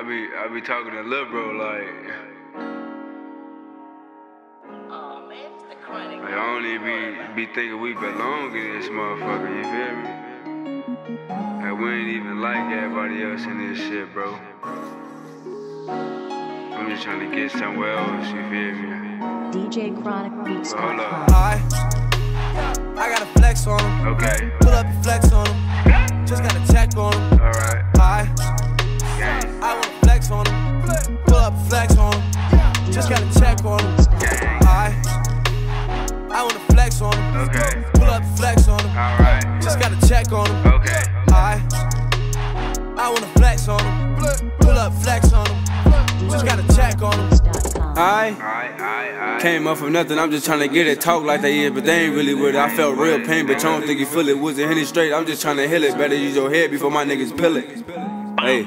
I be I be talking to Lil Bro like, Oh man, it's the like I don't be be thinking we belong in this motherfucker. You feel me? Like we ain't even like everybody else in this shit, bro. I'm just trying to get somewhere else. You feel me? DJChronicBeats.com. I, I got a flex on him. Okay. Pull up and flex on him. Just got a check on him. Just got a check on him. I, I wanna flex on him. Okay. Pull up flex on him. All right. Just got a check on him. Okay. I, I wanna flex on him. Pull up, flex on him. Just got a check on him. I Alright, alright, alright. came up from nothing, I'm just trying to get it talk like they is, but they ain't really with it. I felt real pain, but you don't think you feel it. Was it hitting straight? I'm just trying to heal it. Better use your head before my niggas pill it. Hey.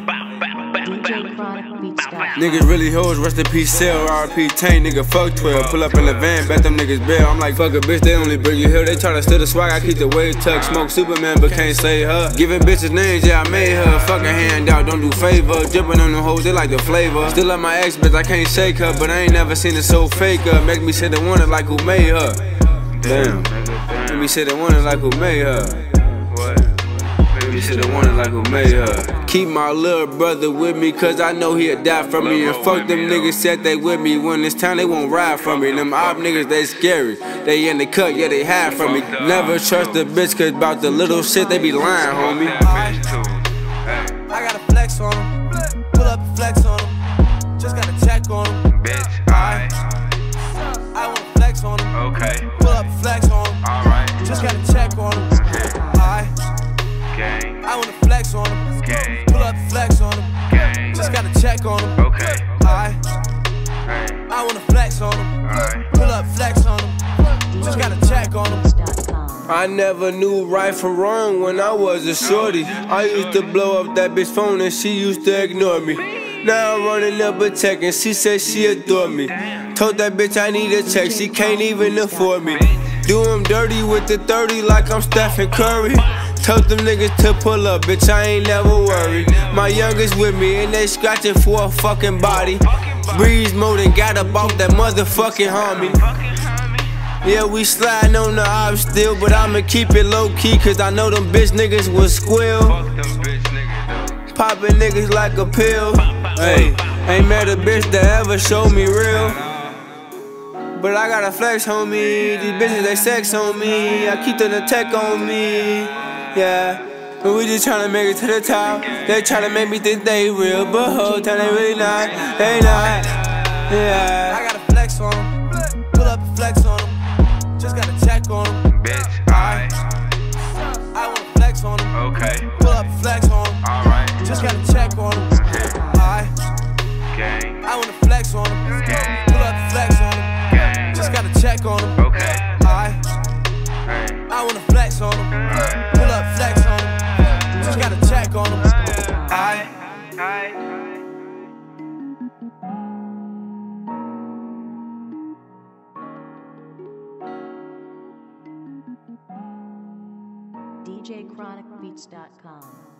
Niggas really hoes, rest in peace, sell RP Tank, nigga, fuck 12. Pull up in the van, bet them niggas bail. I'm like, fuck a bitch, they only bring you here. They try to steal the swag, I keep the waves tucked. Smoke Superman, but can't say her. Giving bitches names, yeah, I made her. Fucking hand out, don't do favor. Dripping on them hoes, they like the flavor. Still like my ex, bitch, I can't shake her, but I ain't never seen it so fake her. Make me sit and wonder like who made her. Damn. Make me sit and wonder like who made her. What? Should've wanted like who made her. Keep my little brother with me, cause I know he'll die for me. And fuck them niggas said they with me. When it's time, they won't ride for me. Them op niggas, they scary. They in the cut, yeah, they hide from me. Never trust a bitch, cause about the little shit, they be lying, homie. Bitch too. Hey, I got a flex on him. Pull up and flex on him. Just got a check on him. bitch. Alright. I wanna flex on him. Okay. Pull up and flex on him. Alright. Just got a check on him. I, Gang. I wanna flex on him. Gang. Pull up flex on him. Gang. Just got a check on him. Okay. I, Hey. I wanna flex on him. Alright. Pull up, flex on him. Just got a check on him. I never knew right from wrong when I was a shorty. I used to blow up that bitch phone and she used to ignore me. Now I'm running up a check and she said she adore me. Told that bitch I need a check, she can't even afford me. Do 'em dirty with the 30 like I'm Stephen Curry. Told them niggas to pull up, bitch, I ain't never worried. My youngest with me and they scratching for a fucking body. Breeze mode and got up off that motherfucking homie. Yeah, we sliding on the op still, but I'ma keep it low key, cause I know them bitch niggas will them bitch niggas. Popping niggas like a pill. Hey, ain't met a bitch that ever showed me real. But I gotta flex, homie. These bitches, they sex on me. I keep the tech on me. Yeah. But we just tryna make it to the top. They tryna make me think they real, but whole time they really not. They not. Yeah. I got a flex on him. Pull up and flex on him. Just got a check on him. Bitch. Alright. I wanna flex on him. Okay. Pull up and flex on him. Alright. Just got a check on him. I, Gang. I wanna flex on him. Gang. Pull up and flex on him. Gang. Just got a check on him. Okay. I, DJChronicBeats.com.